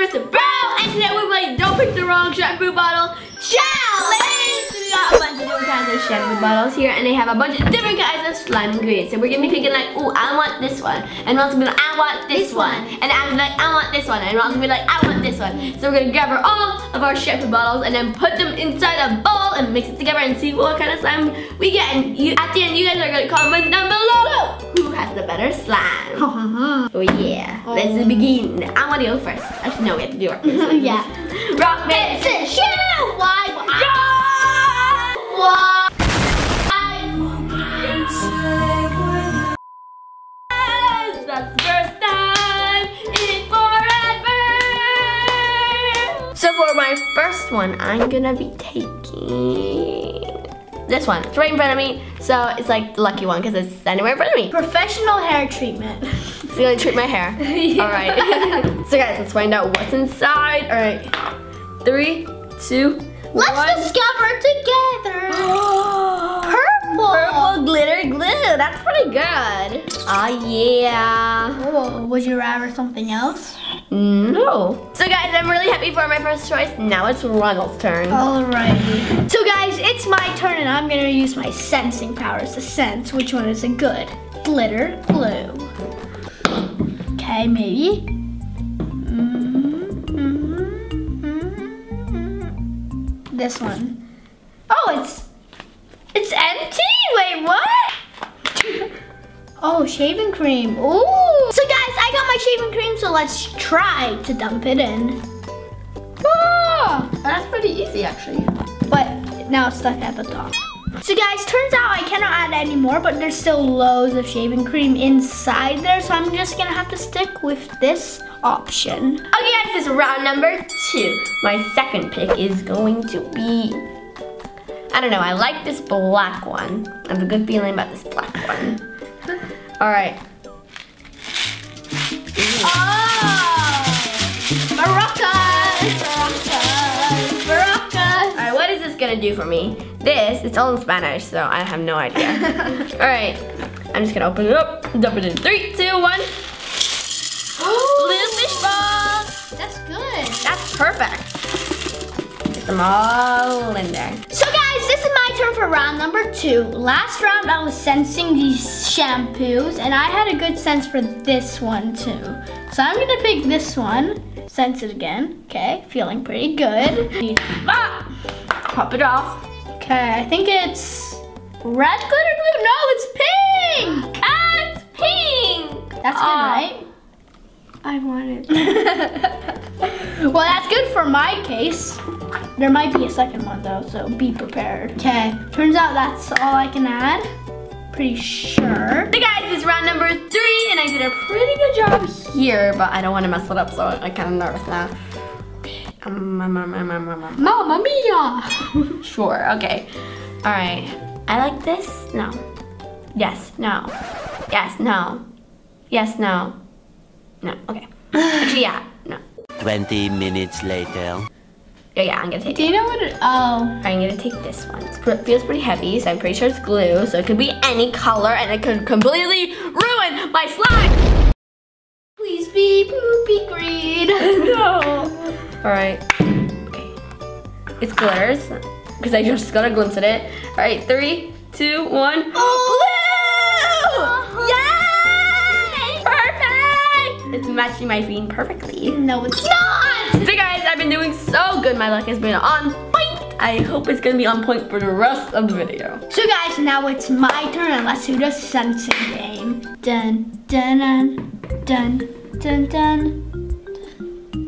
and today we're playing Don't Pick the Wrong Shampoo Bottle Challenge! Different kinds of shampoo bottles here, and they have a bunch of different kinds of slime ingredients. So we're gonna be picking like, oh, I want this one, and Ron's gonna be like, I want this, This one. one. and I'm like, I want this one, and Ron's gonna be like, I want this one. So we're gonna grab our, all of our shampoo bottles and then put them inside a bowl and mix it together and see what kind of slime we get. And you, at the end, you guys are gonna comment down below who has the better slime. Oh yeah, let's begin. I want to go first. Actually, no, we have to do our first. yeah. Rock, paper, scissors, gonna be taking this one. It's right in front of me, so it's like the lucky one because it's standing right in front of me. Professional hair treatment. It's gonna treat my hair. All right. so guys, let's find out what's inside. All right. Three, two, Let's one. discover together. Purple. Purple. That's pretty good. Oh yeah. Oh, would you rather something else? No. So guys, I'm really happy for my first choice. Now it's Ronald's turn. Alrighty. So guys, it's my turn and I'm gonna use my sensing powers to sense which one is a good glitter glue. Okay, maybe. Mm-hmm. Mm-hmm. mm-hmm. This one. Oh, it's it's empty. Wait, what? Oh, shaving cream. Ooh. So guys, I got my shaving cream, so let's try to dump it in. Ah! That's pretty easy actually. but now it's stuck at the top. So guys, turns out I cannot add any more, but there's still loads of shaving cream inside there, so I'm just gonna have to stick with this option. Okay guys, this is round number two. My second pick is going to be, I don't know, I like this black one. I have a good feeling about this black one. All right. Oh! Maracas! Maracas! Maracas! All right, what is this gonna do for me? This, it's all in Spanish, so I have no idea. all right, I'm just gonna open it up, dump it in three, two, one. Oh! Little fish balls. That's good. That's perfect. Get them all in there. So this is my turn for round number two. Last round I was sensing these shampoos and I had a good sense for this one too. So I'm gonna pick this one, sense it again. Okay, feeling pretty good. Ah! Pop it off. Okay, I think it's red glitter glue. No, it's pink. Ah, it's pink. That's good, Ah. right? I want it. well, that's good for my case. There might be a second one though, so be prepared. Okay, turns out that's all I can add. Pretty sure. So guys, it's round number three, and I did a pretty good job here, but I don't want to mess it up, so I'm kind of nervous now. Mamma mia! Sure, okay. All right. I like this. No. Yes, no. Yes, no. Yes, no. No, okay. Actually, yeah, no. 20 minutes later. Yeah, yeah, I'm gonna take Do it. you know what it, oh. I'm gonna take this one. It feels pretty heavy, so I'm pretty sure it's glue. So it could be any color, and it could completely ruin my slime. Please be poopy green. no. All right. Okay. It's glitters because I just got a glimpse at it. All right, three, two, one. Oh. It's matching my theme perfectly. No, it's not. So guys, I've been doing so good. My luck has been on point. I hope it's gonna be on point for the rest of the video. So guys, now it's my turn and let's do the sensing game. Dun dun dun dun dun dun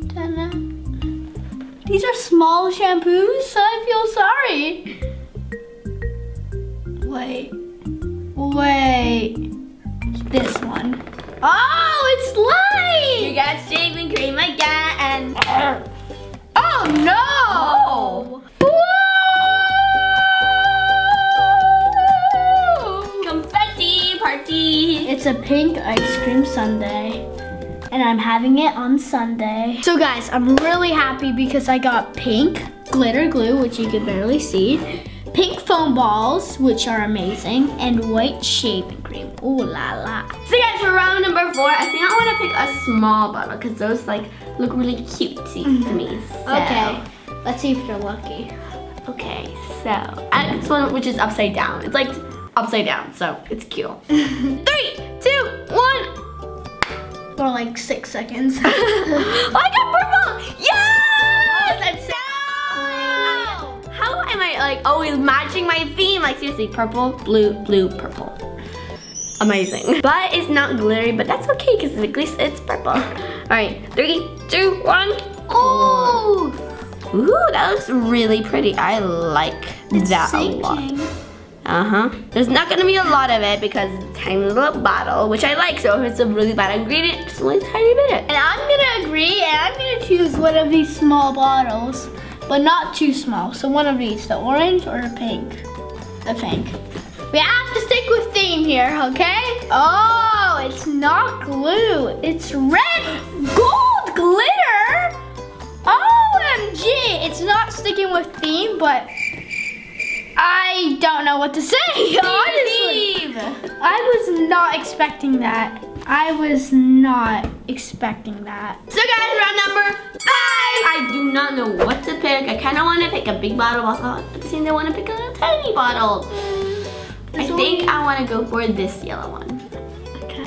dun dun. These are small shampoos, so I feel sorry. Wait. Wait. This one. Oh, it's light! You got shaving cream again. Oh no! Oh. Woo! Confetti party. It's a pink ice cream sundae. And I'm having it on Sunday. So guys, I'm really happy because I got pink glitter glue, which you can barely see, pink foam balls, which are amazing, and white shaving. Ooh la la. So guys, for round number four, I think I want to pick a small bottle because those like look really cutesy to mm-hmm. me. So, Okay, let's see if you're lucky. Okay, so I this one which is upside down. It's like upside down, so it's cute. Three, two, one. For like six seconds. Oh, I got purple! Yes! I'm so How am I like always matching my theme? Like seriously, purple, blue, blue, purple. Amazing. But it's not glittery, but that's okay because at least it's purple. All right, three, two, one. Ooh, Ooh, that looks really pretty. I like that a lot. Uh-huh. There's not gonna be a lot of it because it's a tiny little bottle, which I like. So if it's a really bad ingredient, just only a tiny bit. And I'm gonna agree, and I'm gonna choose one of these small bottles, but not too small. So one of these, the orange or the pink? The pink. We have to stick with theme here, okay? Oh, it's not glue. It's red gold glitter. OMG, it's not sticking with theme, but I don't know what to say, honestly. I was not expecting that. I was not expecting that. So guys, round number five. I do not know what to pick. I kind of want to pick a big bottle, but at the same I want to pick a little tiny bottle. I think? I want to go for this yellow one. Okay.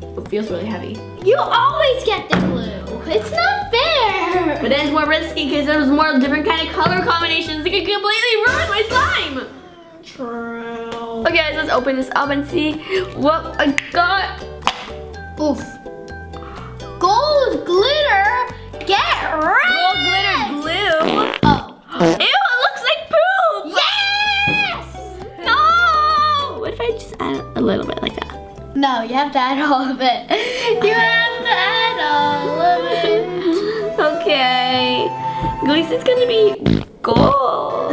It feels really heavy. You always get the blue. It's not fair. But then it's more risky because there's more different kind of color combinations that could completely ruin my slime. True. Okay, guys, let's open this up and see what I got. Oof. Gold glitter. Get red. Gold glitter glue. Oh. Add a little bit like that? No, you have to add all of it. You have to add all of it. Okay. At least it's gonna be gold.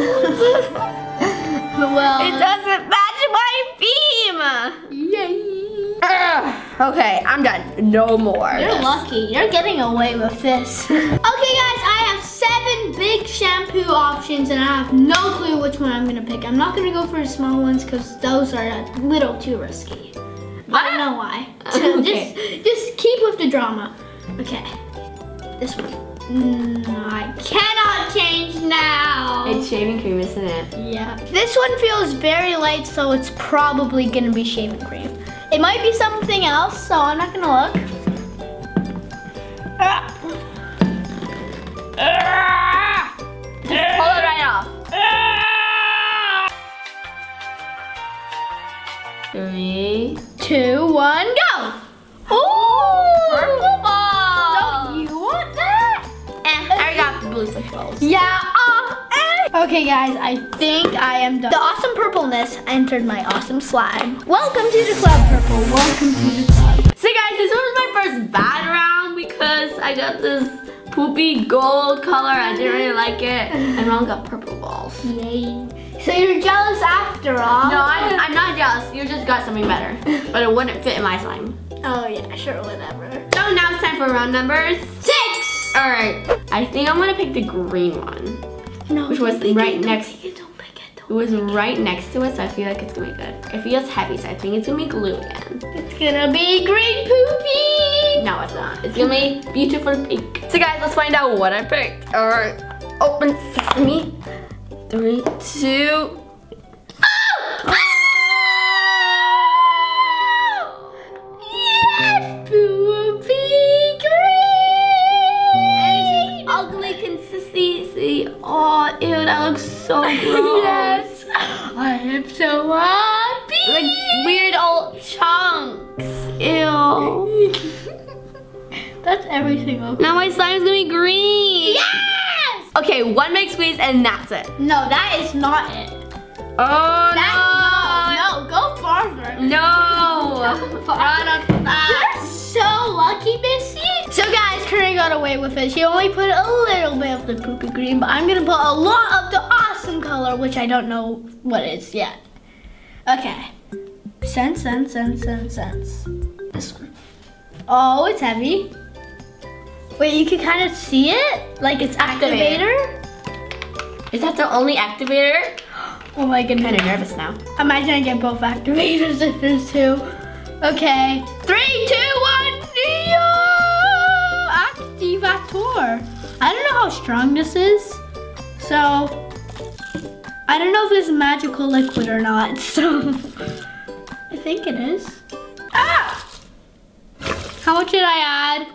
well. it doesn't match my theme. Yay. Ugh. Okay, I'm done. No more. You're lucky. You're getting away with this. okay, guys, I have seven big shampoo options, and I have no clue which one I'm gonna pick. I'm not gonna go for the small ones because those are a little too risky. I don't know why. So Okay. just, just keep with the drama. Okay, this one. Mm, I cannot change now. It's shaving cream, isn't it? Yeah. This one feels very light, so it's probably gonna be shaving cream. It might be something else, so I'm not gonna look. Ah. Ah. Pull it right off. Three. Two, go! Ooh! Purple ball. Don't you want that? Eh, I already got blue such balls. Yeah. Okay, guys, I think I am done. The awesome purpleness entered my awesome slime. Welcome to the club, Purple. Welcome to the club. So guys, this was my first bad round because I got this poopy gold color. I didn't really like it. And Ron got purple balls. Yay. So you're jealous after all? No, I'm, I'm not jealous. You just got something better. But it wouldn't fit in my slime. Oh, yeah, sure, whatever. So now it's time for round number six. All right. I think I'm gonna pick the green one. No, Which was right it, next- pick it, Don't pick it, It was right next to it, so I feel like it's gonna be good. It feels heavy, so I think it's gonna be glue again. It's gonna be green poopy. No, it's not. It's gonna be beautiful pink. So guys, let's find out what I picked. All right, open sesame. Three, two. That's everything. Okay. Now my slime's gonna be green. Yes. Okay, one big squeeze and that's it. No, that is not it. Oh That no, no, go farther. no. Run up that. You're so lucky, Missy. So guys, Karina got away with it. She only put a little bit of the poopy green, but I'm gonna put a lot of the awesome color, which I don't know what is yet. Okay. Sense, sense, sense, sense, sense. This one. Oh, it's heavy. Wait, you can kind of see it? Like it's Activator. activator? Is that the only activator? Oh my goodness. I'm Kind of nervous now. Imagine I get both activators if there's two. Okay. Three, two, one. Yeah! Activator. I don't know how strong this is. So, I don't know if it's magical liquid or not. So, I think it is. Ah! How much did I add?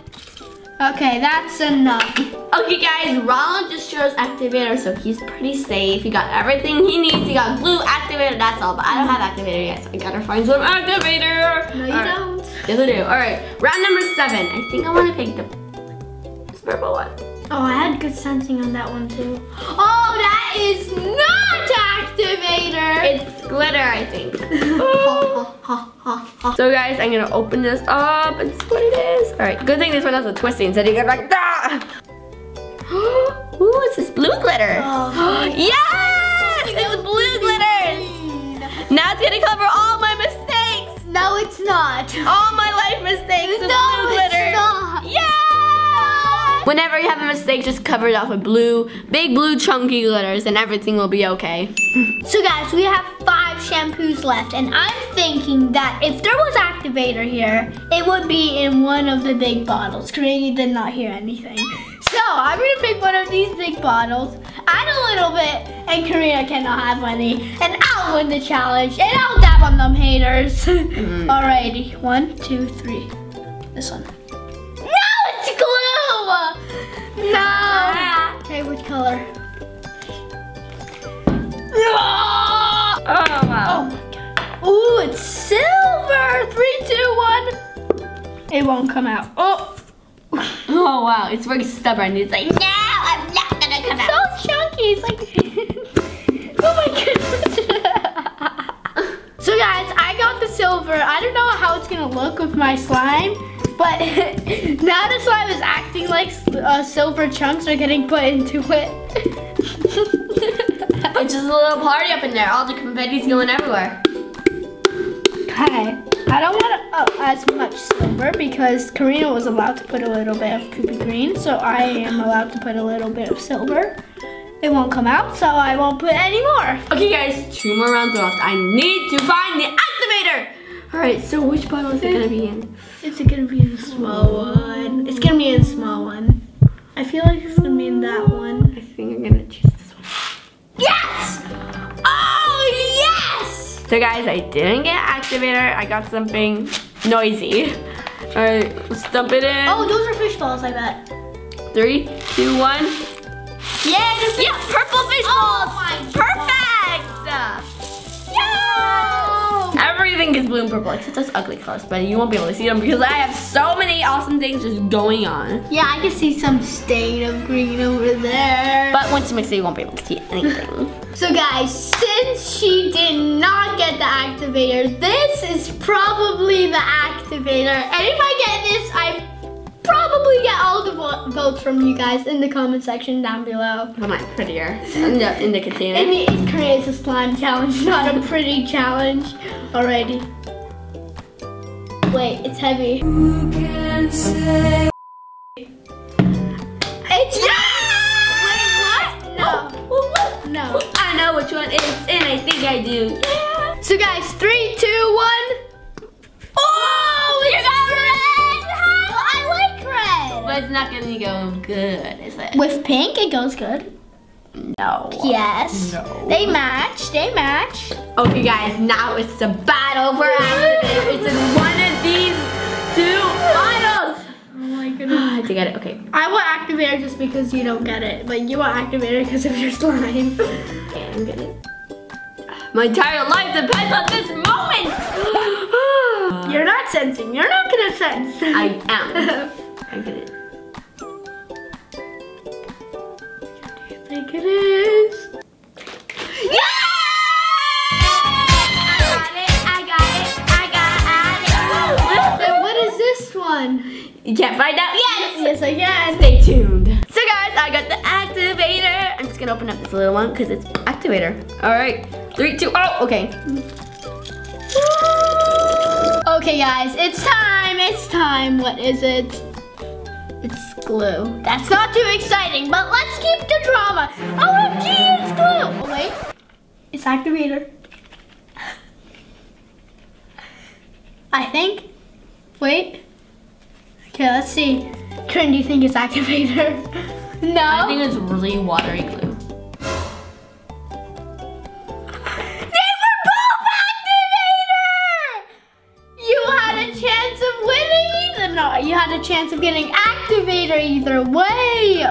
Okay, that's enough. Okay guys, Ronald just chose activator, so he's pretty safe. He got everything he needs. He got glue, activator, that's all. But I don't have activator yet, so I gotta find some activator. No, you All right. don't. Yes, I do. All right, round number seven. I think I want to pick the this purple one. Oh, I had good sensing on that one too. Oh, that is not activator. It's glitter, I think. so guys, I'm gonna open this up and see what it is. All right, good thing this one has a twisting, so you get like that. Ooh, it's this blue glitter. Oh, yes, it's blue glitter. Now it's gonna cover all my mistakes. no, it's not. All my Whenever you have a mistake, just cover it off with blue, big blue chunky glitters and everything will be okay. So guys, we have five shampoos left, and I'm thinking that if there was activator here, it would be in one of the big bottles. Karina did not hear anything. So I'm gonna pick one of these big bottles, add a little bit, and Karina cannot have any, and I'll win the challenge, and I'll dab on them haters. Mm-hmm. Alrighty, one, two, three. This one. Color? Ah! Oh Oh my god. Ooh, it's silver! Three, two, one. It won't come out. Oh, Oh wow, it's very stubborn. It's like, no, I'm not gonna come out. so chunky. It's like, oh my goodness. so guys, I got the silver. I don't know how it's gonna look with my slime, but now the slime is acting like uh, silver chunks are getting put into it. It's just a little party up in there. All the confetti's going everywhere. Okay. I don't want as much silver because Karina was allowed to put a little bit of Koopa Green, so I am allowed to put a little bit of silver. It won't come out, so I won't put any more. Okay guys, two more rounds left. I need to find the activator. All right, so which bottle is it gonna be in? Is it gonna be in the small one? It's gonna be in the small one. I feel like it's gonna be in that one. I think I'm gonna choose this one. Yes! Oh yes! So guys, I didn't get activator. I got something noisy. All right, let's dump it in. Oh, those are fish balls, I bet. Three, two, one. Yeah, Yeah, purple fish oh balls. Oh my Perfect. Yeah. Everything is blue and purple except those ugly colors, but you won't be able to see them because I have so many awesome things just going on. Yeah, I can see some stain of green over there. But once you mix it, you won't be able to see anything. So guys, since she did not get the activator, this is probably the activator. And if I get this, I probably get all votes from you guys in the comment section down below. Am mine prettier in the, in the container. And it creates a slime challenge, not a pretty challenge. Alrighty. Wait, it's heavy. It's Wait, what? No. No. I know which one it's in. I think I do. Yeah. So guys, three, But it's not gonna go good, is it? With pink, it goes good. No. Yes. No. They match. They match. Okay, guys, now it's a battle for activator. It's in one of these two bottles. Oh my goodness. I have to get it. Okay. I want activator just because you don't get it, but you want activator because of your slime. Okay, I'm gonna. My entire life depends on this moment. You're not sensing. You're not gonna sense. I am. I'm gonna. think it is. Yeah! I got it. I got it. I got it. Then what is this one? You can't find out yet. Yes, I can. Stay tuned. So guys, I got the activator. I'm just gonna open up this little one because it's activator. All right, three, two, oh, okay. Okay, guys, it's time. It's time. What is it? It's glue. That's not too exciting, but let's keep the drama. OMG, it's glue. Oh, wait. It's activator. I think. Wait. Okay, let's see. Karina, do you think it's activator? no. I think it's really watery glue. They were both activator! You had a chance of winning. No, you had a chance of getting either way.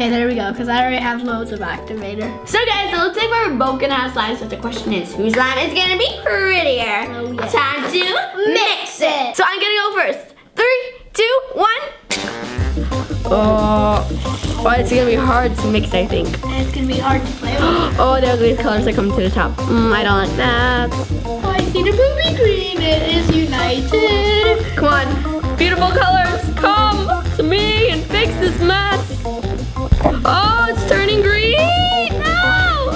Okay, there we go, because I already have loads of activator. So guys, it looks like we're both gonna have slime, so the question is, whose slime is gonna be prettier? Oh, yeah. Time to mix it. So I'm gonna go first. Three, two, one. Oh, oh, it's gonna be hard to mix, I think. And it's gonna be hard to play with. Oh, the ugly colors are coming to the top. Mm, I don't like that. The movie green. It is united. Come on, beautiful colors, come to me and fix this mess. Oh, it's turning green. No,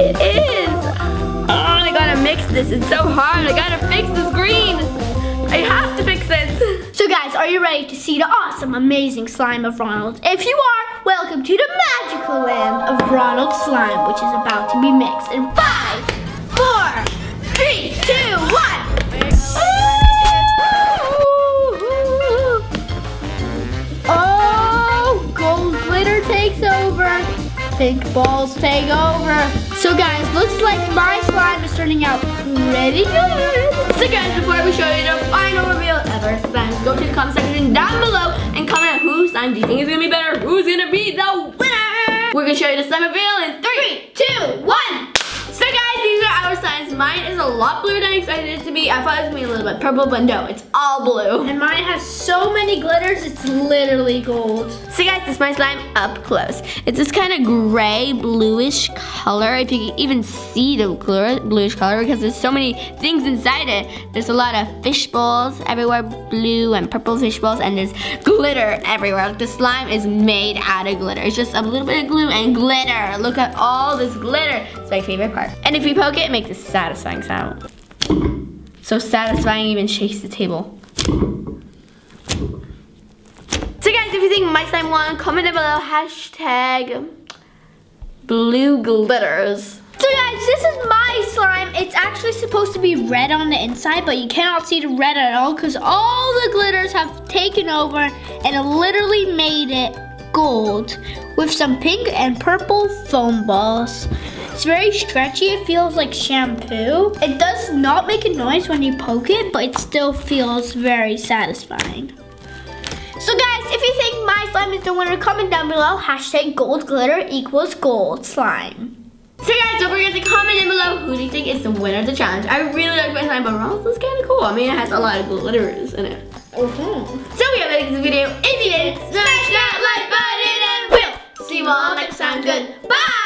it is. Oh, I gotta mix this. It's so hard. I gotta fix this green. I have to fix it. So guys, are you ready to see the awesome, amazing slime of Ronald? If you are, welcome to the magical land of Ronald slime, which is about to be mixed in five, four, three, two, one. Oh, gold glitter takes over. Pink balls take over. So guys, looks like my slime is turning out pretty good. So guys, before we show you the final reveal ever, then go to the comment section down below and comment out whose slime do you think is gonna be better, who's gonna be the winner. We're gonna show you the slime reveal in three, two, one. Guys, these are our slimes. Mine is a lot bluer than I expected it to be. I thought it was gonna be a little bit purple, but no, it's all blue. And mine has so many glitters, it's literally gold. So guys, this is my slime up close. It's this kind of gray, bluish color. If you can even see the bluish color, because there's so many things inside it. There's a lot of fish balls everywhere, blue and purple fish balls, and there's glitter everywhere. Like The slime is made out of glitter. It's just a little bit of glue and glitter. Look at all this glitter. It's my favorite part. And if you poke it, it makes a satisfying sound. So satisfying, even shakes the table. So guys, if you think my slime won, comment down below, hashtag blue glitters. So guys, this is my slime. It's actually supposed to be red on the inside, but you cannot see the red at all because all the glitters have taken over and literally made it gold with some pink and purple foam balls. It's very stretchy. It feels like shampoo. It does not make a noise when you poke it, but it still feels very satisfying. So guys, if you think my slime is the winner, comment down below, hashtag gold glitter equals gold slime. So guys, don't forget to comment down below who do you think is the winner of the challenge. I really like my slime, but Ronald's is kind of cool. I mean, it has a lot of glitters in it. So we have the this video. If you did, smash that like button and we'll see you all next time. Goodbye!